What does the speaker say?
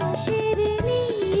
আকাশের নীল